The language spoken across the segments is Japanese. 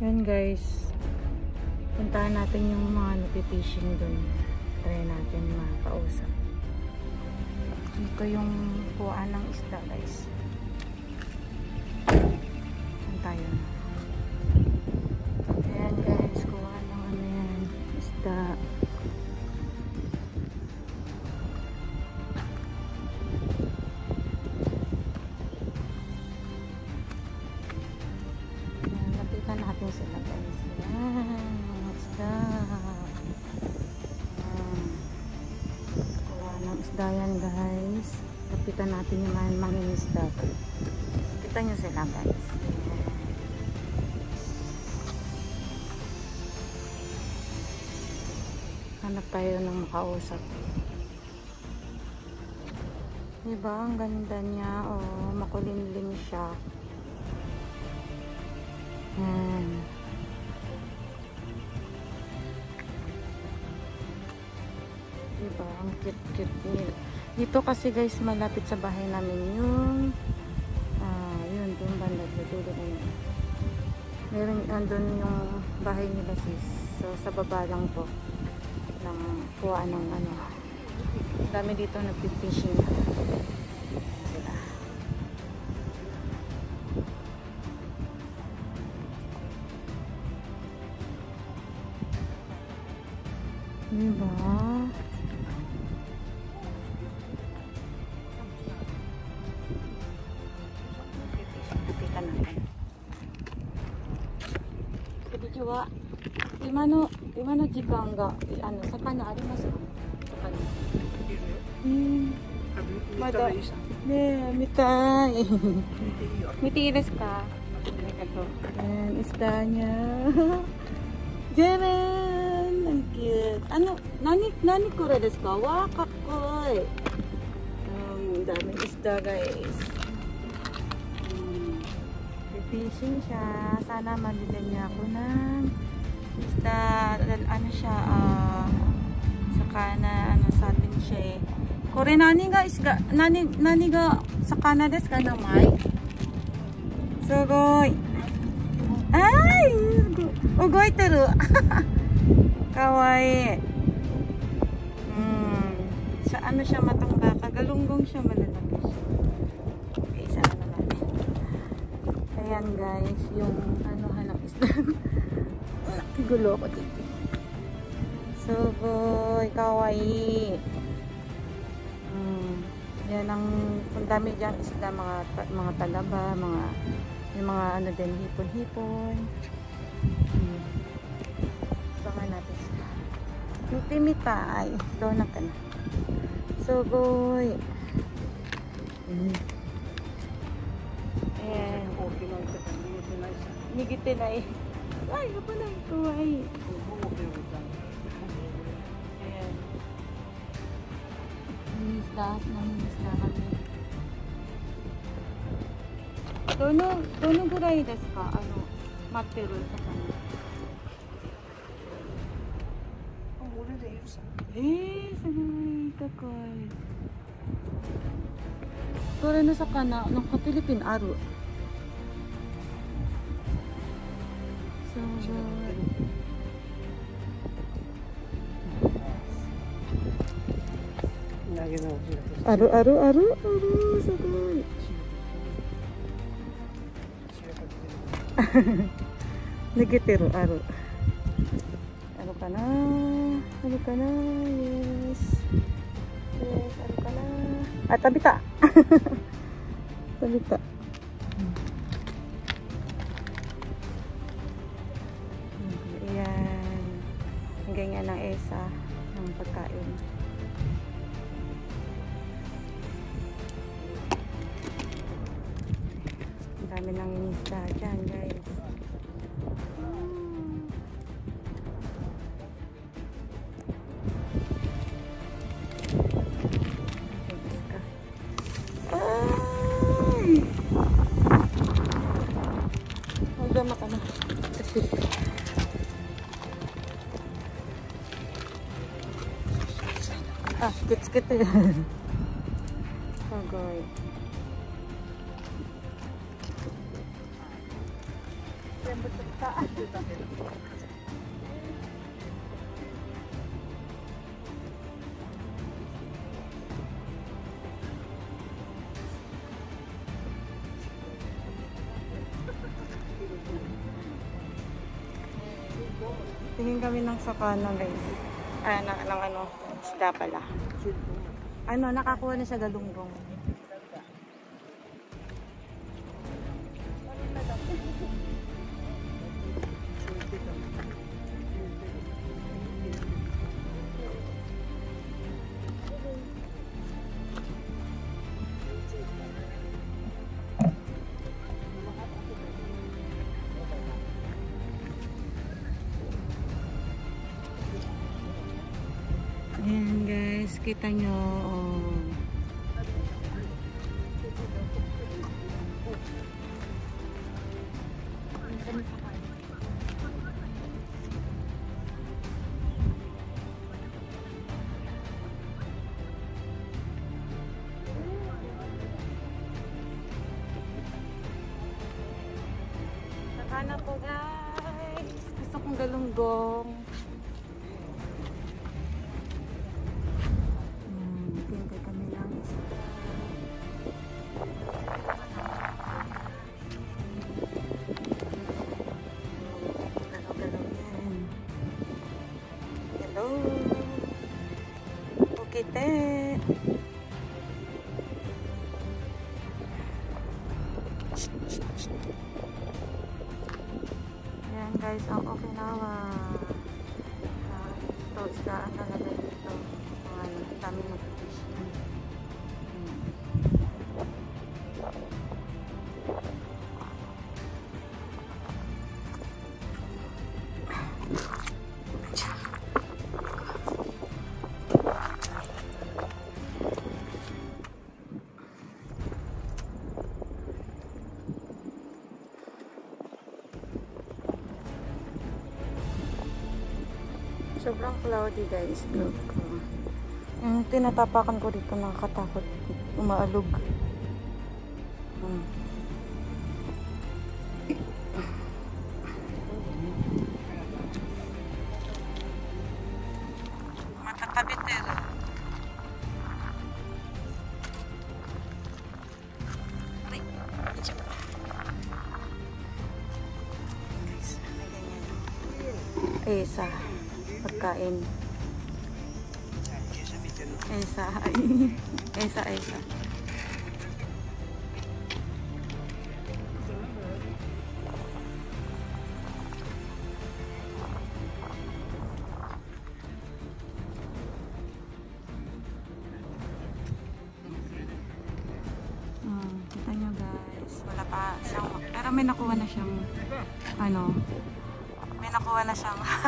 Yan guys. Puntahan natin yung mga nagpipishing dun. Try natin makausap. Ito yung kuhaan ng isda guys. Saan tayo? Kuha ng isda yan guys. Lapitan natin yung mga mga isda. Kita nyo sila guys. Hanap tayo ng makausap. Diba? Ang ganda niya. Oh, makulimlim siya. Yan. Nila. Dito kasi guys, malapit sa bahay namin yung ah, yun, yung banda. Dulo na yun. Meron, andun yung bahay nila sis. So, sa baba lang to ng kuha ng ano. Dami dito nagpipishing. 今の今の時間があの魚ありますか？魚。うん。まだねえ見たい。見ていいよ。見ていいですか？ありがとう。ねえ見たいね。ジェメン、何け？あの何何これですか？わあかっこいい。ダメでしたがいいです。うん。ピンシンシャー、サナマリデニアコナン。Dahil Ano siya, ah, saka na, ano, sa atin siya eh. Kore, nani ga isga, nani, nani ga sakana desu ka namay? Sugoi. Ay! Ugoi teru. Kawaii. Hmm. Sa ano siya matangga? Kagalunggong siya malalaki siya. Okay, isa na natin. Ayan guys, yung ano hanap isda. Gulo ko dito. Sugoi, kawaii. Hmm. Yan ang ang dami dyan isda, mga, mga talaba, mga yung mga ano din, hipon-hipon. Hmm. Baka natin sila. Mitimita ay, doon ka na. Sugoi. Hmm. Ayan. Nigite na eh. かわいい。かわいい。かわいい。どのどのぐらいですか？あの待ってる魚。あ、これでいるさ。ええ、すごい高い。どれの魚？かホテルピンある？あるあるあるあるすごい。逃げてるある。あるかなあるかな Yes. Yes, あるかなあ、食べた食べた。 lamesa ng pagkain. Ang dami ng dyan guys. Ay! Huwag na Ah, kits-kit. Agoy. Sembot sa Tingin kami ng sakana guys. Ah, ng, ng ano, isda pala. Ano, nakakuha na siya galunggong. Coi! げて Sobrang cloudy guys. Look. Yung tinatapakan ko dito nakakatakot. Umaalog. Hmm. May ganyan. Esa. Pagkain. Esa. Esa, esa.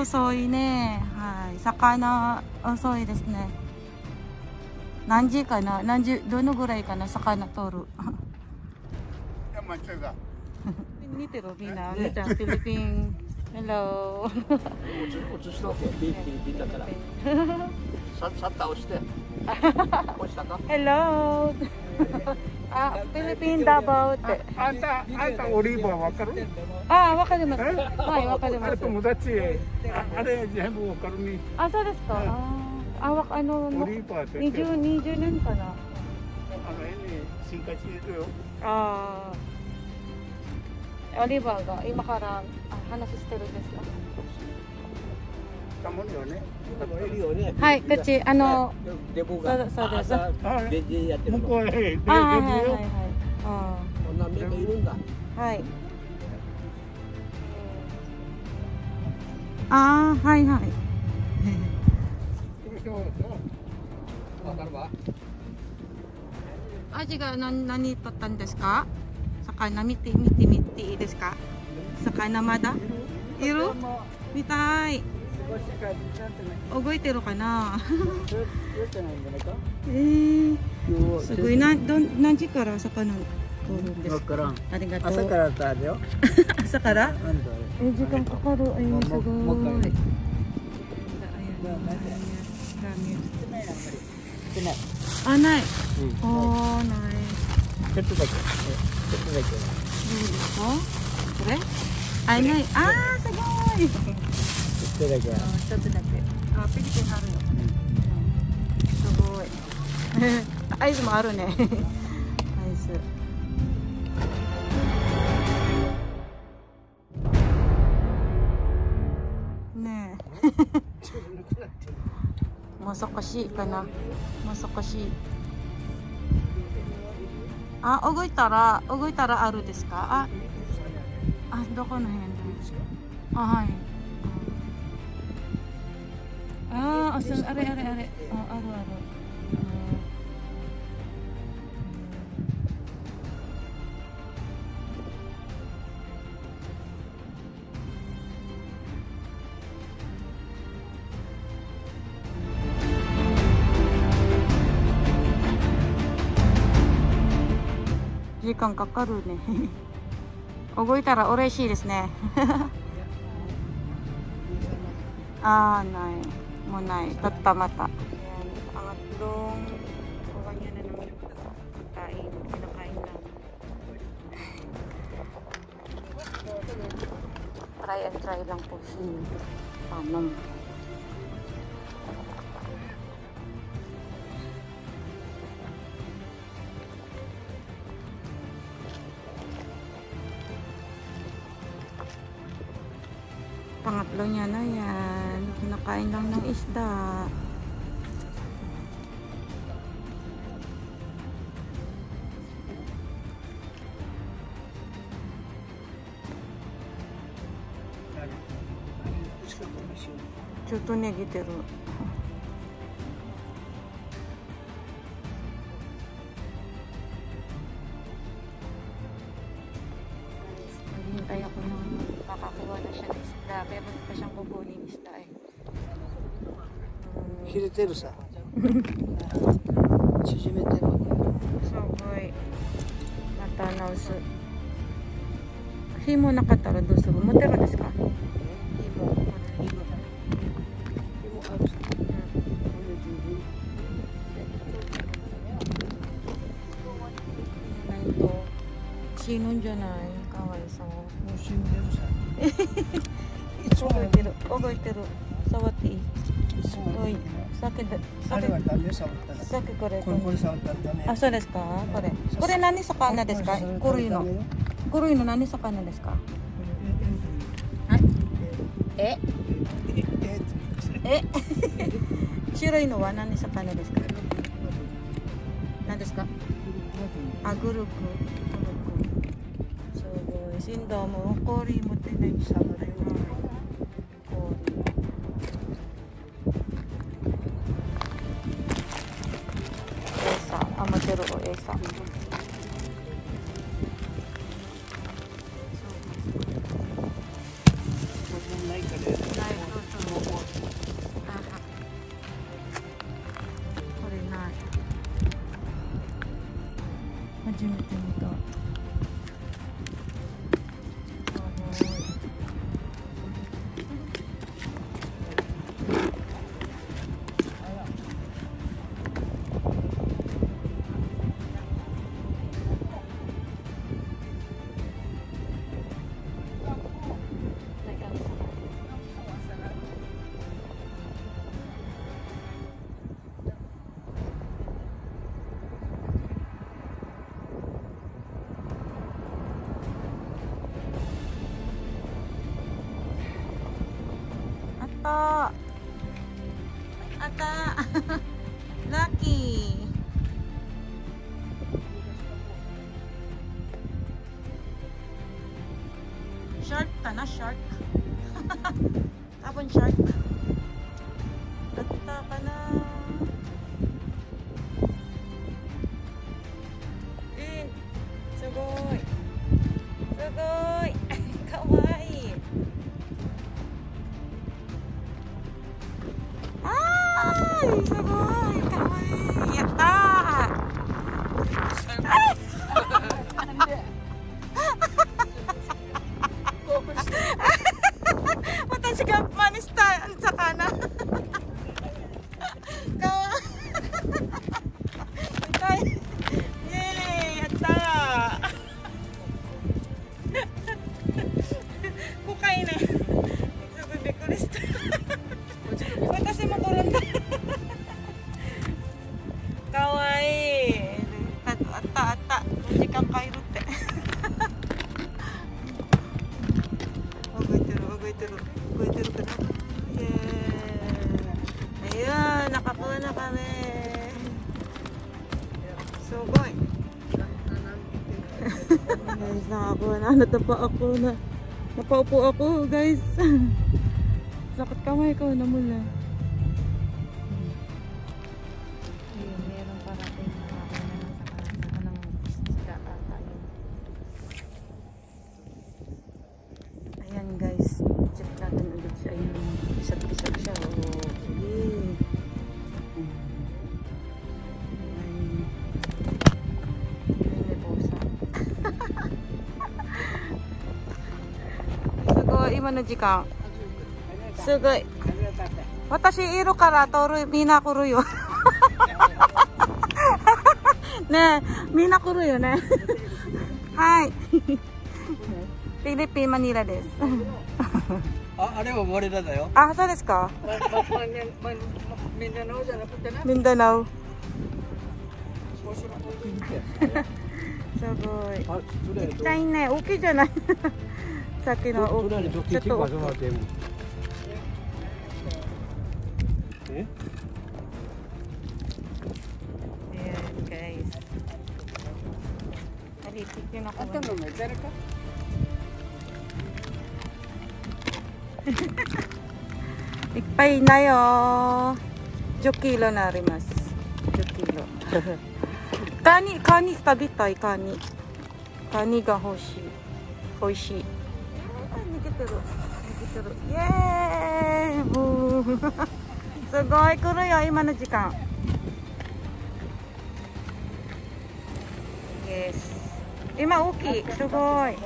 遅いね。はい。魚遅いですね。何時かな？何時、どのぐらいかな？魚取る。見てるみんな。みーちゃん、フィリピン。Hello. 映しろってビーって言ったからささっと押して 押したか？Hello. あ、フィリピンダバウって。あんたあんたオリーブはわかる？あ、わかります。え？はい、わかります。あれ友達？ああれ全部わかるにあ、そうですか。うんあわか、あの、二十、二十年かな。あの絵に進化しているよああ。オリバーが今からあ話してるんですか。はねいるよね。はい、こっち、あの、デボがそうそうです朝あレジやってるの。向こうへはい、はい、はい、ューよはい。あこんなメがいるんだ。あ、はい。ああ、はい、はい。アジが何、何取ったんですか？魚見て、見て、見ていいですか？魚まだ？いる？見たい動いてるかな？えー、すごい。などん何時から魚取るんですか？からん。ありがとう。朝からだよ。朝から？え時間かかる。ayun すごいもうもう. Ah, ん。Oh, nay. ちょっとだけ。ちょっとだけ。どうですか？これ？あ、ない。あー、すごい。ちょっとだけちょっとだけ。あ、ピリピリあるよ。すごい。アイスもあるね。アイス。ねえ。もう少しかな。もう少し。あ、動いたら、動いたらあるですか？あ、あ、どこの辺？あ、はい。そうあれあれあれ。あ、あるある。時間かかるね。動いたら嬉しいですね。Ah, nay. Mo nay. Tatamata. Ayan. Pangatlong. Kuha niya na naman pagkain. Pinakain lang. Try and try lang po si Pamam. Pangatlo niya na yan. Kinakain lang ng isda.ちょっとねぎてる。Naghihintay ako ng makakuha na siya ng isda. Pero hindi pa siyang kukunin isda eh. 切れてるさ。縮めてるすごい。また直す。紐なかったらどうする？持てるんですか？死ぬんじゃないかわいそう。もう死んでる。さ動いてる。動いてる。触っていいいつもおい。さっきで、さあっきさっきこれ。これこれ触ったらダメあ、そうですか？これ。これ何魚ですか？コルイの。コルイの何魚ですか？ええ白いのは何魚ですか何ですかあ、グルク。すごい。シンドも氷持ってない little a something. Tapon shark. Tagta na. guys, nakakuha na. Natapa ako na. Napaupo ako, guys. Sakit kamay ko, namula. の時間。すごい。私いるから通る、みんな来るよ。ねえ、みんな来るよね。はい。フィリピン、マニラです。ああれは我らだよあ、そうですかみんなのじゃなくてねミンダナオ。少しの すごい。あそれちっちゃいね、大きいじゃない。さっきの大きい。ちょっと大きい。Eh? Ayan, guys. Nalitik yun ako. 頭も誰か Ikpay na yo. 10キロなります。10キロ。カニ、カニ食べたい、てるすごい。来るよ今の時間今大きい。すごい。うん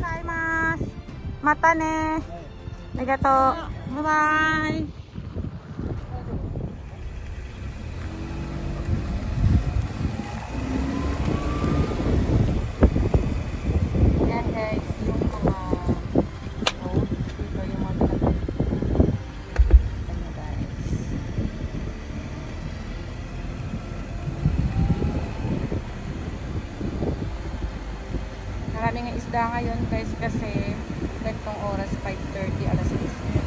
買い。ますまたねありがとうバイバイ isda ngayon guys kasi ganitong oras 5.30 alas 6